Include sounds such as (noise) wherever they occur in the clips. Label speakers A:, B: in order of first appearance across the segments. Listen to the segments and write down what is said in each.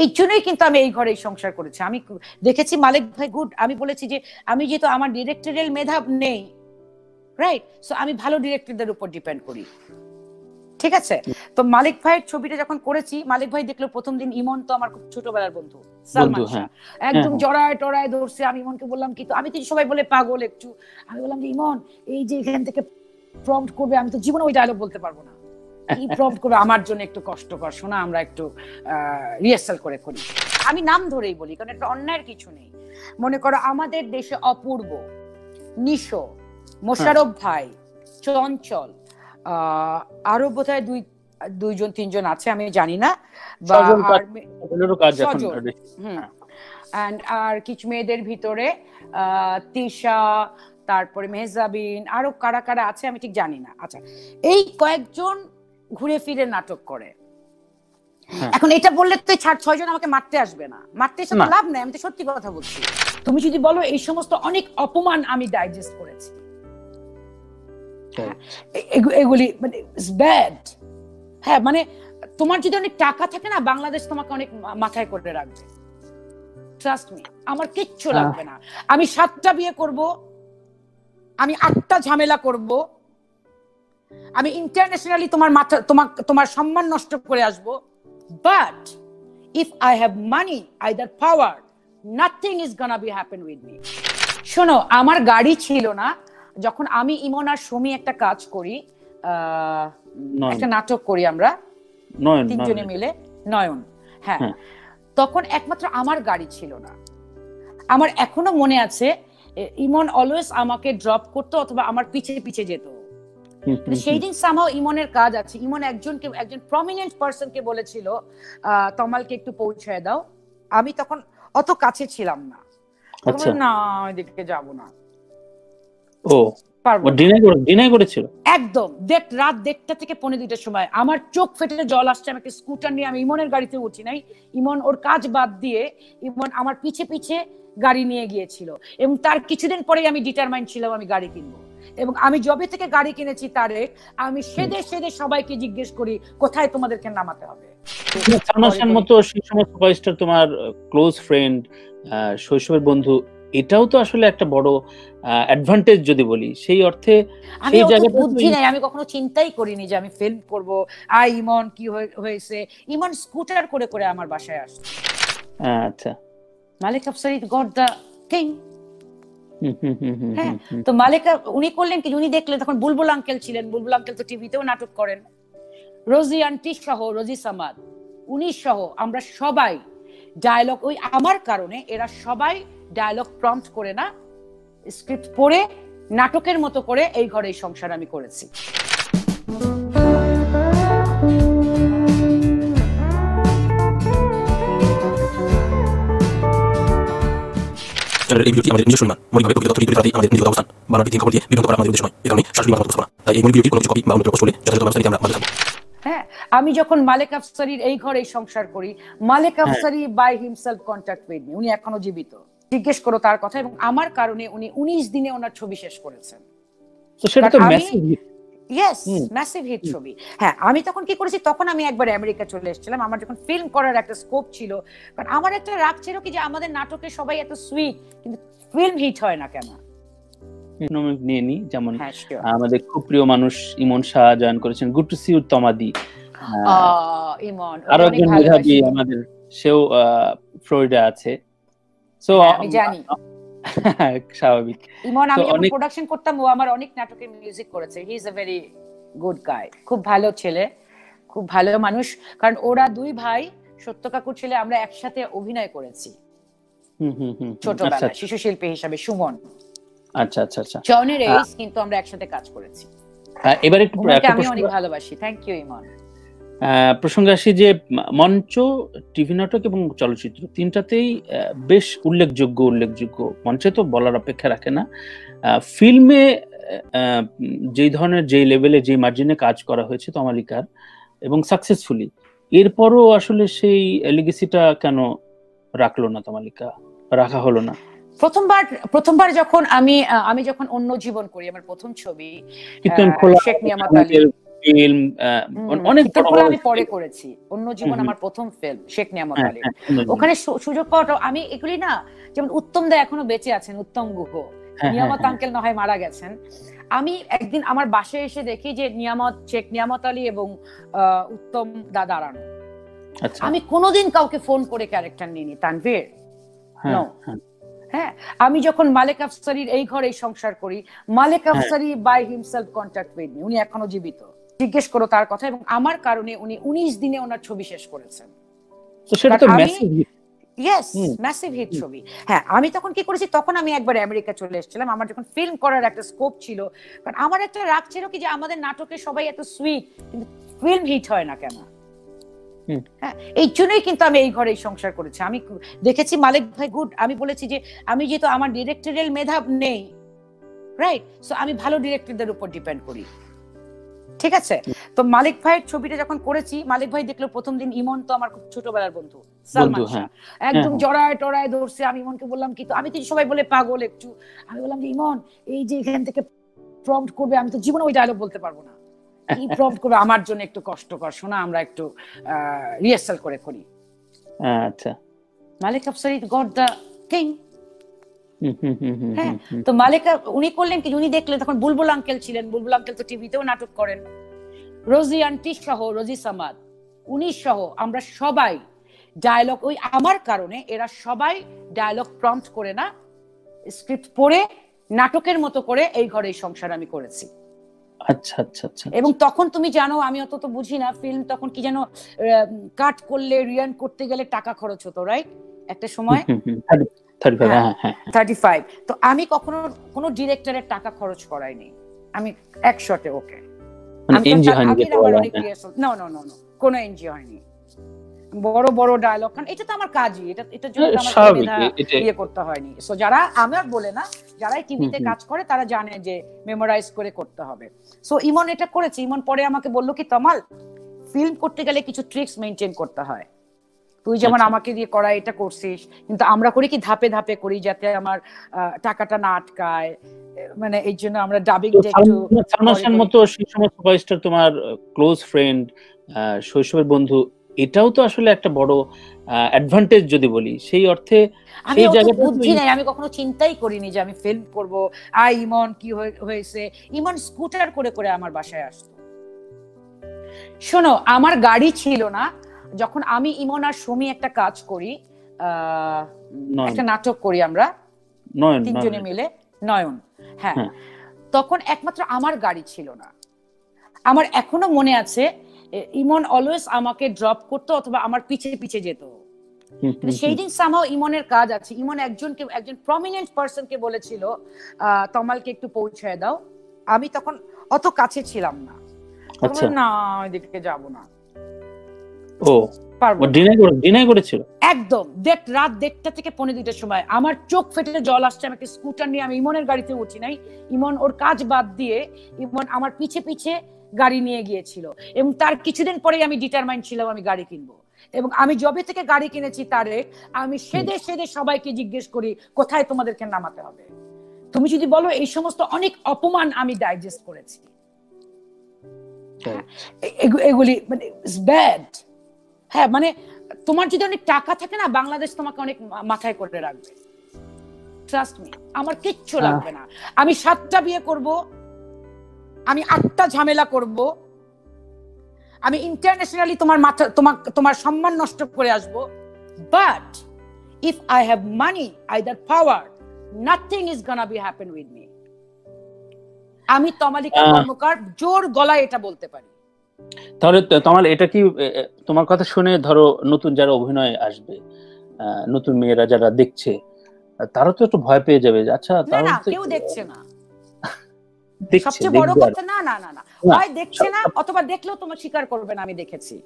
A: এই জন্যই কিন্তু আমি এই ঘরে সংসার করেছি। আমি দেখেছি মালিক ভাই গুড আমি বলেছি যে আমি যেহেতু আমার ডিরেক্টরিয়াল মেধাব নেই রাইট সো আমি ভালো ডিরেক্টরদের উপর ডিপেন্ড করি। ঠিক আছে? তো মালিক ভাইয়ের ছবিটা যখন করেছি মালিক ভাই দেখল প্রথম দিন ইমন তো আমার খুব ছোটবেলার বন্ধু সালমান শাহ। একদম জড়ায় টড়ায় ধরছে আমি ইমনকে বললাম কি তো আমি তো সবাই বলে পাগল একটু। আমি বললাম যে ইমন এই যে এখান থেকে প্রম্পট করবে আমি তো জীবনে ওই ডায়লগ বলতে পারব না। কি প্রম্পট করবে? আমার জন্য একটু কষ্টকর। শোনা আমরা একটু রিহার্সাল করে করি। আমি নাম ধরেই বলি কারণ একটা অন্যায়ের কিছু নেই। মনে করো আমাদের দেশে অপূর্ব নিশো মোশারফ ভাই চঞ্চল আরও বোধহয় দুই দুইজন তিনজন আছে আমি জানি না আর কিছু মেয়েদের ভিতরে তিশা তারপরে মেহজাবিন আরও কারা কারা আছে আমি ঠিক জানি না। আচ্ছা এই কয়েকজন ঘুরে ফিরে নাটক করে। হ্যাঁ। এখন এটা বললে তো ছাড় ছয়জন আমাকে মারতে আসবে না। মারতে এসে লাভ নাই আমি তো সত্যি কথা বলছি। তুমি যদি বলো এই সমস্ত অনেক অপমান আমি ডাইজেস্ট করেছি। হ্যাঁ, এগুলি মানে ব্যাড হ্যাঁ মানে তোমার যদি অনেক টাকা থাকে না বাংলাদেশ তোমাকে অনেক মাথায় করে রাখবে। ট্রাস্ট মি আমার কিচ্ছু লাগবে না। আমি সাতটা বিয়ে করব আমি আটটা ঝামেলা করব আমি ইন্টারন্যাশনালি তোমার মাথা তোমার তোমার সম্মান নষ্ট করে আসব। But if I have money either power nothing is gonna be happen with me শোনো আমার গাড়ি ছিল না যখন আমি ইমন আর সমী একটা কাজ করি একটা নাটক করি আমরা তিনজনে মিলে নয়ন হ্যাঁ।, হ্যাঁ। তখন একমাত্র আমার গাড়ি ছিল না। আমার এখনও মনে আছে ইমন অলওয়েজ আমাকে ড্রপ করতো অথবা আমার পিছে পিছে যেত। সেই দিন সামাও ইমনের কাজ আছে। ইমন একজনকে একজন প্রমিনেন্ট পার্সনকে বলেছিল তমালকে একটু পৌঁছায় দাও। আমি তখন অত কাছে ছিলাম না। আচ্ছা। না ওইদিকে যাব না।
B: ও করেছিল?
A: একদম। দেখ রাত দেড়টা থেকে পনেরো দুইটার সময় আমার চোখ ফেটে জল আসছে আমি একটা স্কুটার নিয়ে আমি ইমনের গাড়িতে উঠি নাই। ইমন ওর কাজ বাদ দিয়ে ইমন আমার পিছে পিছে গাড়ি নিয়ে গিয়েছিল। এবং তার কিছুদিন পরেই আমি ডিটারমাইন্ড ছিলাম আমি গাড়ি কিনবো। এবং আমি জবে থেকে গাড়ি কিনেছি তারে আমি সেদে সেদে সবাইকে জিজ্ঞেস করি কোথায় তোমাদেরকে নামাতে হবে?
B: মতো সেই সময় সুপারস্টার তোমার ক্লোজ ফ্রেন্ড শৈশবের বন্ধু এটাও তো আসলে একটা বড় অ্যাডভান্টেজ যদি বলি। সেই অর্থে
A: সেই জায়গাটা বুদ্ধি নাই আমি কখনো চিন্তাই করিনি যে আমি ফিল্ম করব। আই ইমন কি হয়েছে? ইমন স্কুটার করে করে আমার বাসায় আসছে।
B: আচ্ছা।
A: মালিক আফসারি গট দা থিং হ্যাঁ তো মালিকা উনি করলেন কি? উনি দেখলেন তখন বুলবুল আঙ্কেল ছিলেন বুলবুল আঙ্কেল তো টিভিতেও নাটক করেন। রোজি আন্টি সহ রোজি সামাদ উনি সহ আমরা সবাই ডায়লগ ওই আমার কারণে এরা সবাই ডায়লগ প্রম্পট করে না স্ক্রিপ্ট পড়ে নাটকের মতো করে এই ঘরে সংসার আমি করেছি। এই ভিডিওটি আমাদের নিজস্ব নির্মাণ মৌলিকভাবে প্রকৃত তথ্য তথ্যই আমাদের নিজের অবস্থান। খবর দিয়ে বিভ্রান্ত করা আমাদের উদ্দেশ্য নয়। এ কারণে সরাসরি তাই এই মূল ভিডিওটি কোনো কিছু কপি বা অন্য পোস্ট করলে যথাযথ ব্যবস্থা নিতে আমরা বাধ্য থাকব। হ্যাঁ আমি যখন মালিক আফসারির এই ঘরে সংসার করি মালিক হ্যাঁ। Afsari by himself contact with me উনি এখনও জীবিত। জিজ্ঞেস করো তার কথা এবং আমার কারণে উনি উনিশ দিনে ওনার ছবি শেষ করেছেন। ইয়েস ম্যাসিভ হিট ছবি। হ্যাঁ আমি তখন কি করেছি? তখন আমি একবার আমেরিকা চলে এসেছিলাম। আমার যখন ফিল্ম করার একটা স্কোপ ছিল কারণ আমার একটা রাগ ছিল কি যে আমাদের নাটকে সবাই এত সুইট কিন্তু ফিল্ম হিট হয় না কেন?
B: নিয়ে নি যেমন হ্যাঁ, আমাদের খুব প্রিয় মানুষ ইমন শাহ জয়েন করেছেন। গুড টু সি তমাদি। ইমন আরও একজন মেধাবী আমাদের সেও ফ্লোরিডা আছে।
A: সো হ্যাঁ, আমি জানি। (laughs) স্বাভাবিক। ইমন আমি যখন প্রোডাকশন করতাম ও আমার অনেক নাটকের মিউজিক করেছে। He is a very good guy খুব ভালো ছেলে খুব ভালো মানুষ। কারণ ওরা দুই ভাই সত্য কাকুর ছেলে আমরা একসাথে অভিনয় করেছি। ছোটবেলায় আচ্ছা, আচ্ছা। শিশু শিল্পী হিসাবে সুমন।
B: আচ্ছা আচ্ছা আচ্ছা।
A: জনের এইস কিন্তু আমরা একসাথে কাজ করেছি।
B: এবার একটু
A: আমি অনেক ভালোবাসি। Thank you Emon.
B: প্রসঙ্গে আসি যে মঞ্চ টিভি নাটক এবং চলচ্চিত্র তিনটাতেই বেশ উল্লেখযোগ্য উল্লেখযোগ্য। মঞ্চে তো বলার অপেক্ষা রাখে না। ফিল্মে যেই ধরনের যেই লেভেলে যে মার্জিনে কাজ করা হয়েছে তমালিকার এবং সাকসেসফুলি এরপরও আসলে সেই লিগেসিটা কেন রাখল না তমালিকা? রাখা হলো না।
A: প্রথমবার প্রথমবার যখন আমি আমি যখন অন্য জীবন করি আমার প্রথম ছবি শেখ নিয়ামত আলী।
B: ফিল্ম অনেক
A: আমি পরে করেছি। অন্য জীবন। আমার প্রথম ফিল্ম শেখ নিয়ামত
B: হ্যাঁ,
A: আলী।
B: হ্যাঁ,
A: ওখানে সুযোগ পাওয়াটা আমি এগুলি না যেমন উত্তম দা এখনও বেঁচে আছেন উত্তম গুহ।
B: হ্যাঁ,
A: নিয়ামত আঙ্কেল না হয় মারা গেছেন। আমি একদিন আমার বাসায় এসে দেখি যে নিয়ামত শেখ নিয়ামত আলী এবং উত্তম দা দাঁড়ানো।
B: আচ্ছা।
A: আমি কোনোদিন কাউকে ফোন করে ক্যারেক্টার নিইনি তানভীর।
B: হ্যাঁ,
A: আমি যখন মালেক আফসারির এই ঘরে সংসার করি Malek. Afsari by himself contact with me উনি এখনও জীবিত। জিজ্ঞেস করো তার কথা এবং আমার কারণে উনি উনিশ দিনে ওনার ছবি শেষ করেছেন। ইয়েস ম্যাসিভ হিট ছবি। হ্যাঁ আমি তখন কি করেছি তখন আমি একবার আমেরিকা চলে এসেছিলাম। আমার যখন ফিল্ম করার একটা স্কোপ ছিল কারণ আমার একটা রাগ ছিল কি যে আমাদের নাটকে সবাই এত সুইট কিন্তু ফিল্ম হিট হয় না কেন? হ্যাঁ এই জন্যই কিন্তু আমি এই ঘরে সংসার করেছি। আমি দেখেছি মালিক ভাই গুড আমি বলেছি যে আমি যেহেতু আমার ডিরেক্টরিয়াল মেধাব নেই রাইট সো আমি ভালো ডিরেক্টরদের উপর ডিপেন্ড করি। ঠিক আছে? তো মালিক ভাইয়ের ছবিটা যখন করেছি মালিক ভাই দেখল প্রথম দিন ইমন তো আমার খুব ছোটবেলার বন্ধু সালমান শাহ।
B: হ্যাঁ।
A: একদম
B: হ্যাঁ।
A: জড়ায় টড়ায় ধরছে আমি ইমনকে বললাম কি তো আমি তো সবাই বলে পাগল একটু। আমি বললাম যে ইমন এই যে এখান থেকে প্রম্পট করবে আমি তো জীবনে ওই ডায়লগ বলতে পারব না। কি (laughs) প্রম্পট করবে? আমার জন্য একটু কষ্টকর শোনা আমরা একটু রিহার্সাল করে করি।
B: আচ্ছা।
A: Malik Afsari God the king হ্যাঁ। তো মালিক উনি করলেন কি উনি দেখলেন তখন বুলবুল আঙ্কেল ছিলেন বুলবুল আঙ্কেল তো টিভিতেও নাটক করেন। রোজি আন্টি সহ রোজি সামাদ উনি সহ আমরা সবাই ডায়লগ ওই আমার কারণে এরা সবাই ডায়লগ প্রম্পট করে না স্ক্রিপ্ট পড়ে নাটকের মতো করে এই ঘরে এই সংসার আমি করেছি।
B: আচ্ছা আচ্ছা আচ্ছা
A: এবং তখন তুমি জানো আমি অত তো বুঝি না ফিল্ম তখন কি যেন কাট করলে রিয়ান করতে গেলে টাকা খরচ হতো রাইট একটা সময়।
B: থার্টি ফাইভ
A: হ্যাঁ।
B: হ্যাঁ হ্যাঁ।
A: তো আমি কখনো কোনো ডিরেক্টরের টাকা খরচ করাইনি। আমি এক শটে ওকে।
B: মানে এনজি।
A: না না না কোনো এনজিও হয়নি। বড় বড় ডায়লগ কারণ এটা তো আমার কাজই। এটা এটার জন্য আমার ইয়ে করতে হয়নি। সো যারা আমার বলে না যারা টিভিতে। কাজ করে তারা জানে যে মেমোরাইজ করে করতে হবে। সো ইমন এটা করেছে। ইমন পরে আমাকে বলল কি তমাল ফিল্ম করতে গেলে কিছু ট্রিক্স মেনটেন করতে হয়। তুই যেমন
B: আচ্ছা।
A: আমাকে দিয়ে করা এটা করছিস কিন্তু আমরা করি কি ধাপে ধাপে করি যাতে আমার টাকাটা না আটকায় মানে এই জন্য আমরা ডাবিং
B: সালমান-। মতো সেই সমস্ত বয়সটা তোমার ক্লোজ ফ্রেন্ড শৈশবের বন্ধু এটাও তো আসলে একটা বড় অ্যাডভান্টেজ যদি বলি সেই অর্থে
A: আমি বুদ্ধি নাই আমি কখনো চিন্তাই করিনি যে আমি ফিল্ম করব আই ইমন কি হয়ে- হয়েছে ইমন স্কুটার করে করে আমার বাসায় আসতো শোনো আমার গাড়ি ছিল না যখন আমি ইমন আর সুমি একটা কাজ করি একটা নাটক করি আমরা তিনজনে মিলে নয়ন হ্যাঁ।
B: হ্যাঁ।
A: তখন একমাত্র আমার গাড়ি ছিল না। আমার এখনও মনে আছে ইমন অলওয়েজ আমাকে ড্রপ করতো অথবা আমার পিছে পিছে যেত। সেই। দিন সামাও ইমনের কাজ আছে। ইমন একজনকে একজন প্রমিনেন্ট পার্সনকে বলেছিল তমালকে একটু পৌঁছায় দাও। আমি তখন অত কাছে ছিলাম না।
B: আচ্ছা।
A: না ওইদিকে যাব না।
B: ও
A: পারব
B: ডিনাই করে ডিনাই করেছিল?
A: একদম। দেখ রাত দেড়টা থেকে দুইটার সময় আমার চোখ ফেটে জল আসছে আমি একটা স্কুটার নিয়ে আমি ইমনের গাড়িতে উঠি নাই। ইমন ওর কাজ বাদ দিয়ে ইমন আমার পিছে পিছে গাড়ি নিয়ে গিয়েছিল এবং তার কিছুদিন পরেই আমি ডিটারমাইন্ড ছিলাম আমি গাড়ি কিনবো। এবং আমি জবে থেকে গাড়ি কিনেছি তারে আমি সেদে সেদে সবাইকে জিজ্ঞেস করি কোথায় তোমাদেরকে নামাতে হবে? তুমি যদি বলো এই সমস্ত অনেক অপমান আমি ডাইজেস্ট করেছি। এ- এগুলি মানে ব্যাড হ্যাঁ মানে তোমার যদি অনেক টাকা থাকে না বাংলাদেশ তোমাকে অনেক মাথায় করে রাখবে। ট্রাস্ট মি আমার কিচ্ছু লাগবে না। আমি সাতটা বিয়ে করব আমি আটটা ঝামেলা করব আমি ইন্টারন্যাশনালি তোমার মাথা তোমার তোমার সম্মান নষ্ট করে আসব। But if I have money either power nothing is gonna be happen with me আমি তমালিকা কর্মকার জোর গলায় এটা বলতে পারি।
B: তাহলে তোমার এটা কি তোমার কথা শুনে ধরো নতুন যারা অভিনয় আসবে নতুন মেয়েরা যারা দেখছে তারা তো একটু ভয় পেয়ে যাবে আচ্ছা তারা
A: কেউ দেখছে না। (laughs) সবচেয়ে বড় কথা না না না না। হয় দেখছে না অথবা দেখলেও তোমার স্বীকার করবে না আমি দেখেছি।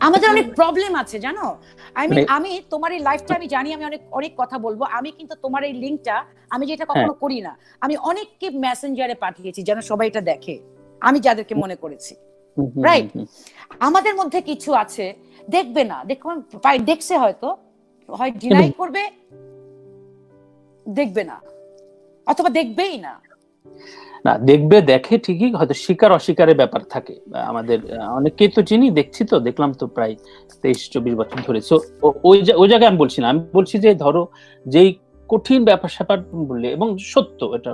A: আমাদের অনেক প্রবলেম আছে জানো? আই মিন
B: মানে-
A: আমি তোমার এই লাইফটা আমি জানি আমি অনেক অনেক কথা বলব। আমি কিন্তু তোমার এই লিঙ্কটা আমি যেটা কখনো
B: হ্যাঁ।
A: করি না। আমি অনেককে মেসেঞ্জারে পাঠিয়েছি যেন সবাই এটা দেখে। আমি যাদেরকে মনে করেছি.
B: হুম,
A: আমাদের মধ্যে কিছু আছে দেখবে না দেখো পাই দেখছে হয়তো হয় ডিনাই করবে দেখবে না অথবা দেখবেই না।
B: না দেখবে দেখে ঠিকই হয়তো স্বীকার অস্বীকারের ব্যাপার থাকে। আমাদের আহ, অনেকেই তো চিনি দেখছি তো দেখলাম তো প্রায় তেইশ চব্বিশ বছর ধরে। সো ওই ওই জায়গায় আমি বলছি না আমি বলছি যে ধরো যেই কঠিন ব্যাপার স্যাপার বললে এবং সত্য এটা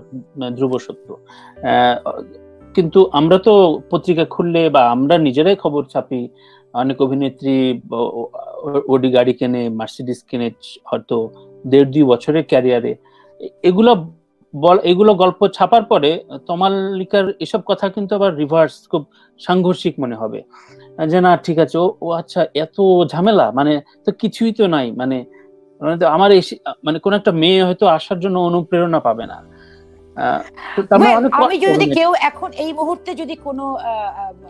B: ধ্রুব সত্য আহ, কিন্তু আমরা তো পত্রিকা খুললে বা আমরা নিজেরাই খবর ছাপি। অনেক অভিনেত্রী ওডি গাড়ি কেনে মার্সিডিস কেনে, হয়তো দেড় দুই বছরের ক্যারিয়ারে এগুলো বল, এগুলো গল্প ছাপার পরে তমালিকার এসব কথা কিন্তু আবার রিভার্স খুব সাংঘর্ষিক মনে হবে। যে না, ঠিক আছে, ও আচ্ছা এত ঝামেলা মানে তো কিছুই তো নাই মানে মানে আমার মানে কোন একটা মেয়ে হয়তো আসার জন্য অনুপ্রেরণা পাবে না।
A: আমি যদি কেউ এখন এই মুহূর্তে যদি কোনো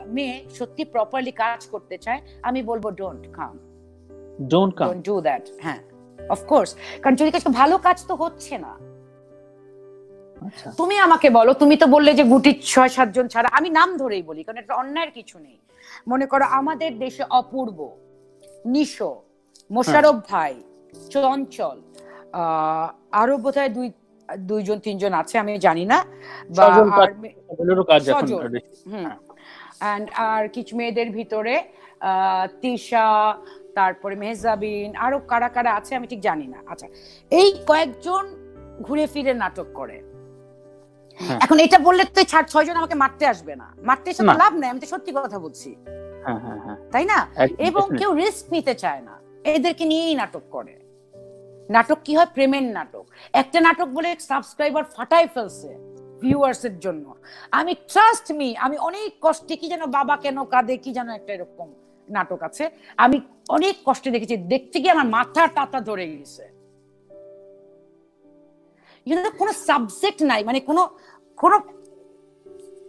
A: মেয়ে সত্যি প্রপারলি কাজ করতে চায় আমি বলব don't come don't do that হ্যাঁ অফকোর্স কারণ যদি কাছে ভালো কাজ তো হচ্ছে না।
B: আচ্ছা।
A: তুমি আমাকে বলো তুমি তো বললে যে গুটির ছয় সাতজন ছাড়া আমি নাম ধরেই বলি কারণ এটা অন্যায়ের কিছু নেই। মনে করো আমাদের দেশে অপূর্ব নিশো মোশারফ ভাই চঞ্চল আহ, আরও বোধহয় দুই দুইজন তিনজন আছে আমি জানি না। বা আর অ্যান্ড কিছু মেয়েদের ভিতরে তিশা তারপরে মেহজাবিন আরও কারা কারা আছে আমি ঠিক জানি না। আচ্ছা এই কয়েকজন ঘুরে ফিরে নাটক করে।
B: হ্যাঁ।
A: এখন এটা বললে তো ছাড় ছয়জন আমাকে মারতে আসবে না। মারতে এসে লাভ নাই আমি তো সত্যি কথা বলছি।
B: হ্যাঁ হ্যাঁ
A: তাই না? এবং কেউ রিস্ক নিতে চায় না। এদেরকে নিয়েই নাটক করে। নাটক কি হয়? প্রেমের নাটক। একটা নাটক বলে সাবস্ক্রাইবার ফাটাই ফেলছে ভিউয়ার্স এর জন্য। আমি ট্রাস্ট মি আমি অনেক কষ্টে কি যেন বাবা কেন কাঁদে, কি যেন একটা এরকম নাটক আছে। আমি অনেক কষ্টে দেখেছি। দেখতে গিয়ে আমার মাথা টাতা ধরে গেছে কোনো সাবজেক্ট নাই মানে কোনো কোনো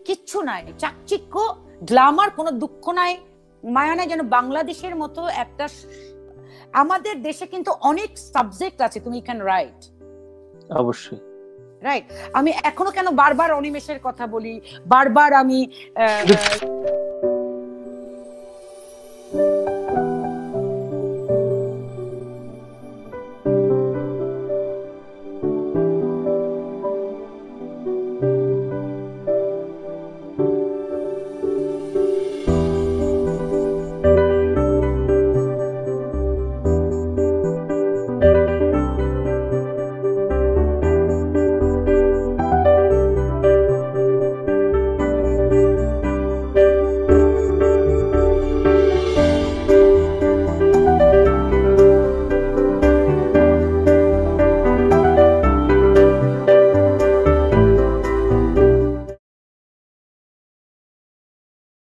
A: কিচ্ছু নাই। চাকচিক্য গ্লামার কোনো দুঃখ নাই। মায়া নাই যেন বাংলাদেশের মতো একটা আমাদের দেশে কিন্তু অনেক সাবজেক্ট আছে তুমি ক্যান রাইট
B: অবশ্যই।
A: রাইট আমি এখনও কেন বারবার অনিমেষের কথা বলি? বারবার আমি